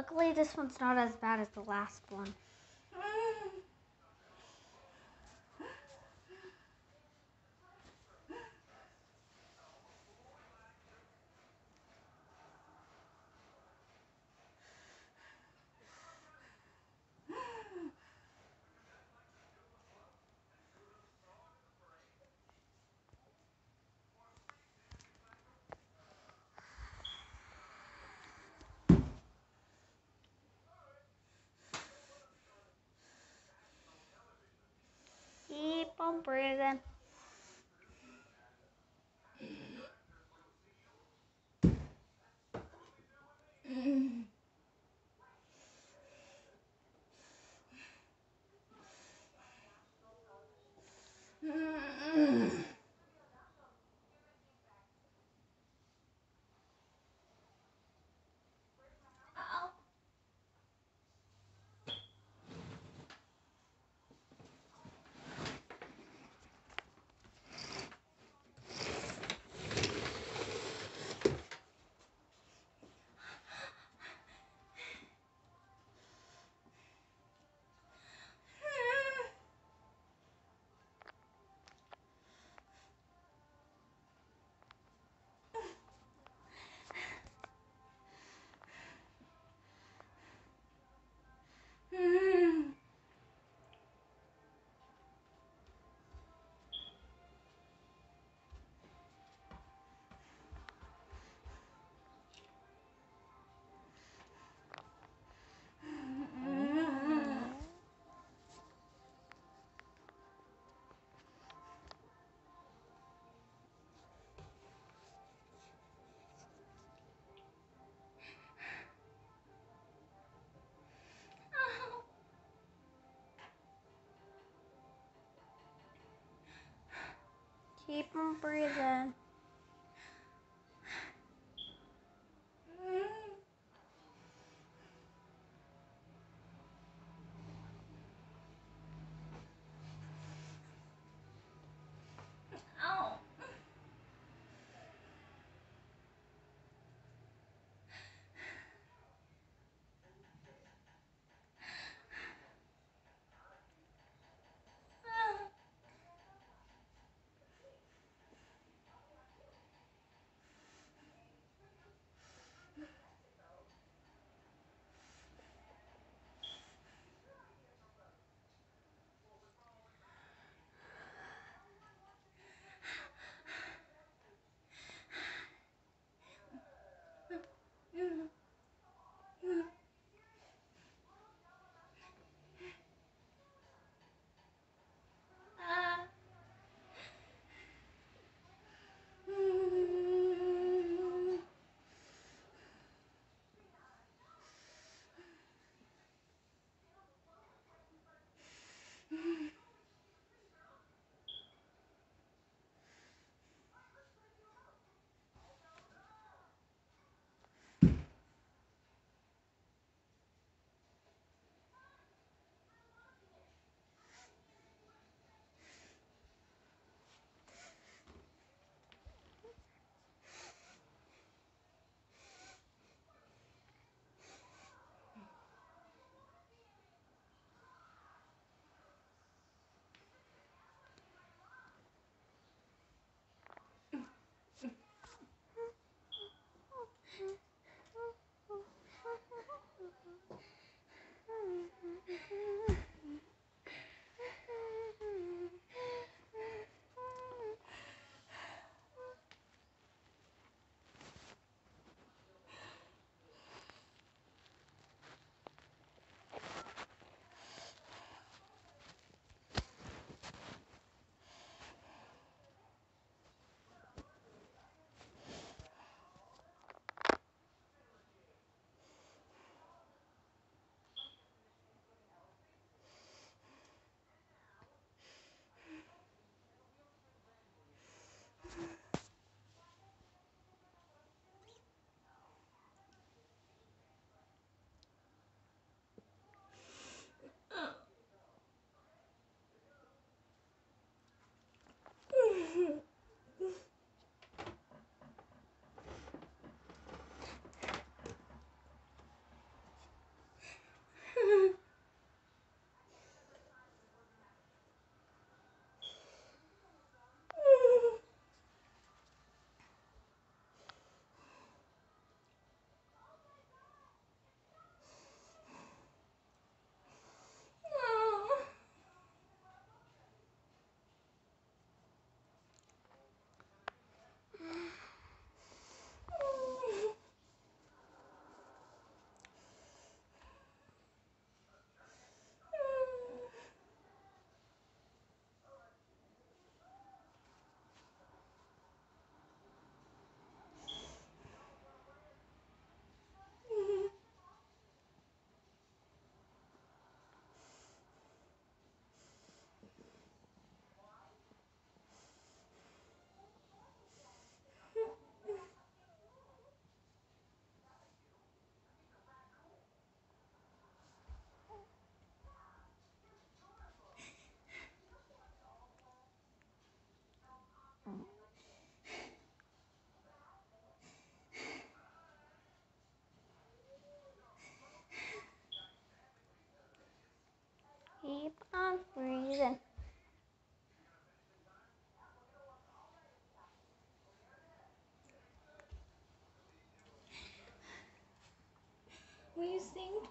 Luckily, this one's not as bad as the last one. Breathing. Keep on breathing.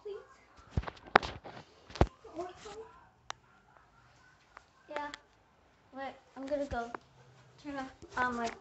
Please? Yeah. Wait, I'm gonna go turn off um like